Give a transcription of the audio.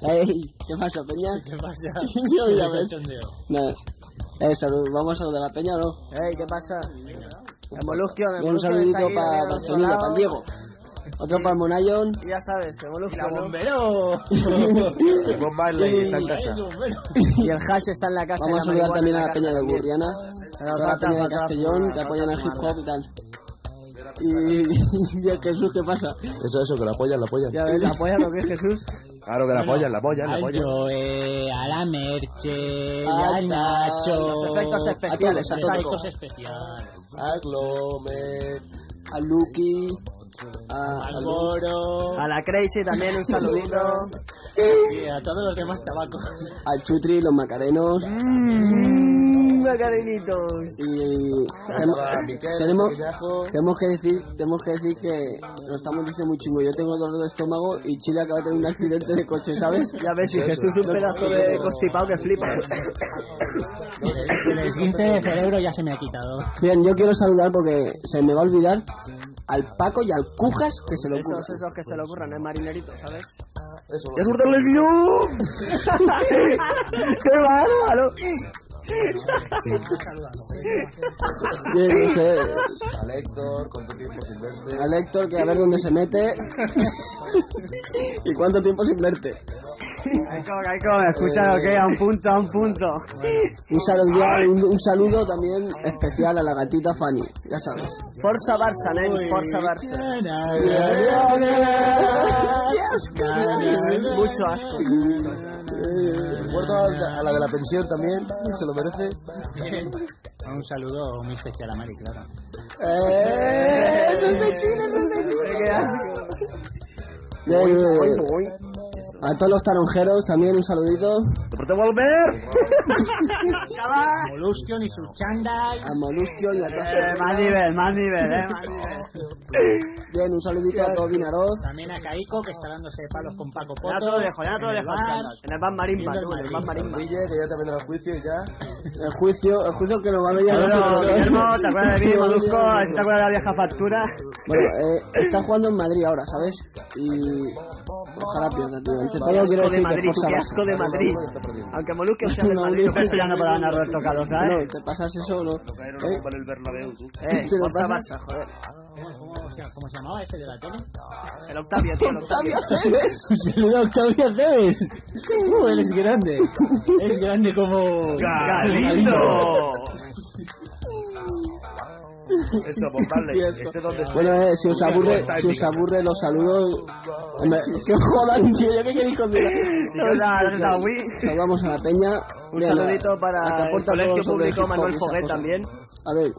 Ey, ¿qué pasa, Peña? ¿Qué pasa? Yo ya ves. Nada. Eh, salud- ¿Vamos a saludar a la Peña o no? Ey, ¿qué pasa? El Molusquio, el un saludito para lado. para Diego. Otro para el Monayon. Y ya sabes, el Molusquio, ¿no? ¡Bombero! Bob Marley está en casa. Y el Hash está en la casa. Vamos a la saludar también a la Peña de Burriana. Toda la Peña de Castellón que apoyan al hip hop y tal. Y, y el Jesús, ¿qué pasa? Eso, eso, que la apoyan, la apoyan. Ya ves, apoya lo que es Jesús. Claro que la apoyan, la apoyan, la apoyan. Joe, a la Merche, al Nacho. Los efectos especiales, a a todos, saco. Efectos especiales. A Glomer. A Lucky. A, Al a Boro. A la Crazy también un saludito. Y a todos los demás tabacos. al Chutri, los Macarenos. Mmm, macarenitos. Y tenemos, a Miquel, tenemos, tenemos que decir, tenemos que decir que lo estamos diciendo muy chungo. Yo tengo dolor de estómago y Chile acaba de tener un accidente de coche, ¿sabes? Ya ves, y Jesús un pedazo de constipado que flipas. El esguince de cerebro ya se me ha quitado. Bien, yo quiero saludar porque se me va a olvidar al Paco y al Cujas que se lo ocurra. Esos, esos que se le ocurran, el marinerito, ¿sabes? Eso, ¡Es un televisión! ¡Qué bárbaro! Bien, no sé, Al Héctor, con tu tiempo sin verte. al Héctor que a ver dónde se mete y cuánto tiempo sin verte. Caico, Caico, escucha lo que a un punto, a un punto. Un saludo, un, un saludo también especial a la gatita Fanny, ya sabes. Forza Barça, nens, Forza Barça. Mucho asco. Recuerdo a la, a la de la pensión también, se lo merece. Un saludo muy especial a Mari, claro. ¡Eh! ¡Eso es de Chile, eso es de Chile! ¡Qué asco! Bien, eh, a todos los taronjeros también un saludito. ¡Deporte volver! Molustion y su chandal. A Molusquio y a Eh, todos. más nivel, más nivel, eh, más nivel. Bien, un saludito a todo Vinaroz. También a Caico, que está dándose palos con Paco Poto. Ya te lo dejo, ya te lo el dejo. En el Ban Marimba, el tú, en el Ban. Marimba. Guille, que ya también al juicio y ya. El juicio, el juicio que nos va a venir a Bueno, nosotros. Guillermo, ¿te acuerdas de mí, Molusco? Te acuerdas de la vieja factura. Bueno, eh, está jugando en Madrid ahora, ¿sabes? Y ojalá pierda, tío. Entre todo quiero de Madrid, qué asco de Madrid. Aunque Molusco sea de No, Madrid, no. no estudiando para ganar Roberto Carlos, No, ¿sabes? te pasas eso, ¿no? ¿Eh? el Bernabéu, tú. Eh, ¿Te lo pasas? Joder. ¿Cómo, cómo se, ¿Cómo se llamaba ese de la tele? El Octavio, tío, el Octavio. A Octavio Cebes. Uh, él es grande. Es grande como... ¡Galindo! Eso, asco. Este donde. Bueno, eh, si os aburre, si os aburre los saludos, hombre, que jodan, tío, yo qué queréis conmigo. Saludamos a la peña. Un saludito para el Colegio Público y Manuel Foguet también. A ver,